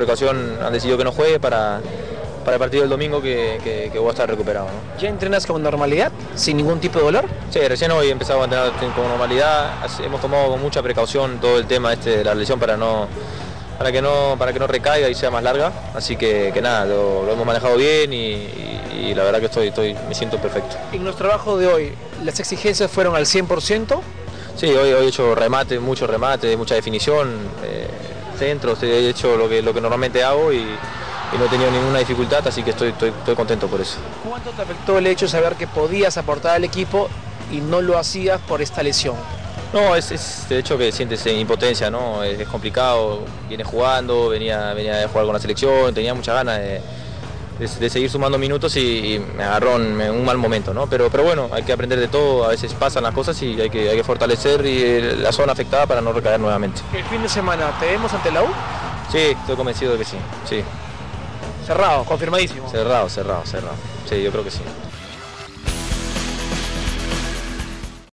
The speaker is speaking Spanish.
precaución han decidido que no juegue para, para el partido del domingo que, que, voy a estar recuperado. ¿Ya entrenas con normalidad, sin ningún tipo de dolor? Sí, recién hoy he empezado a entrenar con normalidad, hemos tomado con mucha precaución todo el tema este de la lesión para no para que no para que no recaiga y sea más larga, así que, que nada, lo, hemos manejado bien y, la verdad que estoy, estoy, me siento perfecto. En nuestro trabajo de hoy, ¿las exigencias fueron al 100%? Sí, hoy, hoy he hecho remate, mucho remate, mucha definición, eh, centros, he hecho lo que, lo que normalmente hago y, no he tenido ninguna dificultad, así que estoy, estoy, contento por eso. ¿Cuánto te afectó el hecho de saber que podías aportar al equipo y no lo hacías por esta lesión? No, es, de hecho que sientes impotencia, ¿no? Es, complicado, viene jugando, venía, venía de jugar con la selección, tenía muchas ganas de de, seguir sumando minutos y, me agarró en, un mal momento, ¿no? Pero, pero bueno, hay que aprender de todo, a veces pasan las cosas y hay que, hay que fortalecer la zona afectada para no recaer nuevamente. ¿El fin de semana te vemos ante la U? Sí, estoy convencido de que sí, sí. Cerrado, confirmadísimo. Cerrado, cerrado, cerrado. Sí, yo creo que sí.